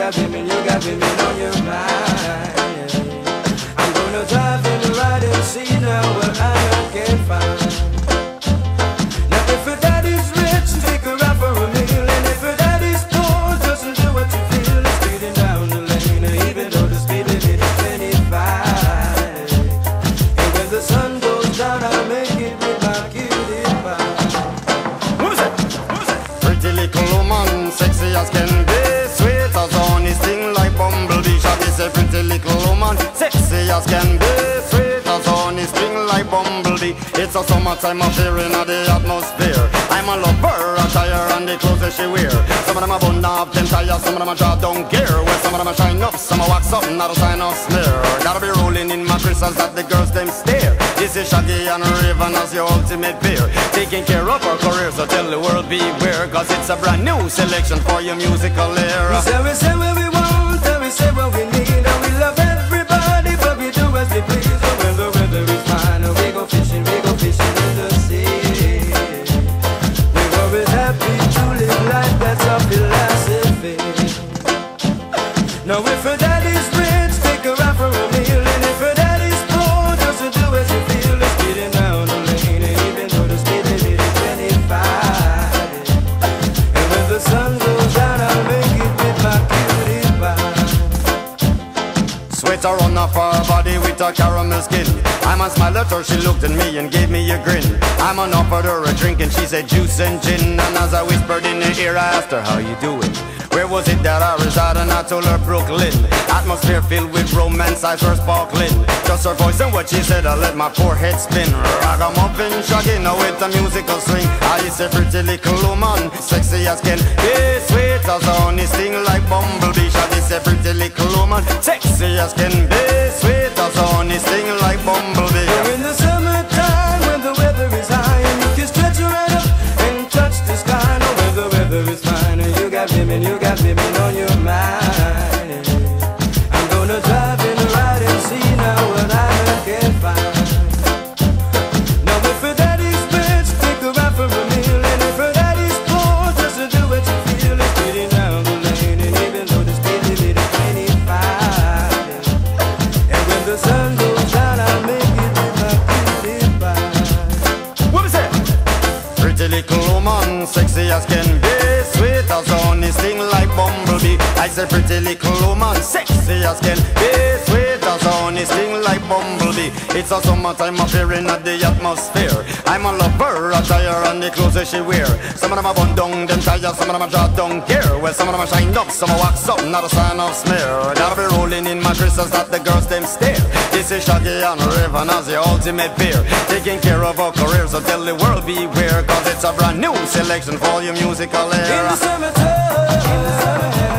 got women, you got women on your mind. I'm gonna drive in the ride and see now what I can find. Now if your daddy's rich, take her out for a meal, and if your daddy's poor, doesn't do what you feel. Down the lane, even though the speed limit is 25. And when the sun goes down, I make it. Pretty little woman, sexy as can as can be, sweet as honey, sting like bumblebee. It's a summertime affair in the atmosphere. I'm a lover, attire and the clothes that she wear. Some of them are bun up, them tires, some of them are draw down gear. Well, some of them are shine up, some are wax up, not a sign of smear. Gotta be rolling in my crystals that the girls them stare. This is Shaggy and Rayvon as your ultimate peer. Taking care of our career, so tell the world beware. Cause it's a brand new selection for your musical era. We say, we say we Sweater on off her body with a caramel skin. I'm a smile at her, she looked at me and gave me a grin. I'm on offered her a drink and she said juice and gin. And as I whispered in her ear, I asked her how you doing. Where was it that I reside? Told her Brooklyn. Atmosphere filled with romance, eyes were sparkling. Just her voice and what she said, I let my poor head spin. Ragamuffin, shagging now with a musical swing. I is a pretty little woman, sexy as can be, sweet as honey, sting like bumblebee. Shaggy is a pretty little woman, sexy as can be, sweet as honey, sting like bumblebee. We're in the summertime when the weather is high and you can stretch right up and touch the sky. No, when the weather is fine you got women, you got women on sexy as can be, sweet as honey, sting like bumblebee. I say pretty little woman, sexy as can be, sweet as honey, sting like bumblebee. It's a summertime affair in the atmosphere. I'm a lover, attire and the clothes that she wear. Some of them are bun down, them tires, some of them are draw down gear. Well, some of them are shine up, some are wax up, not a sign of smear. Gotta be rolling in my crystals that the girls them stare. This is Shaggy and Rayvon as the ultimate peer. Taking care of our careers, so tell the world beware. Cause it's a brand new selection for your musical era. In era. the summertime,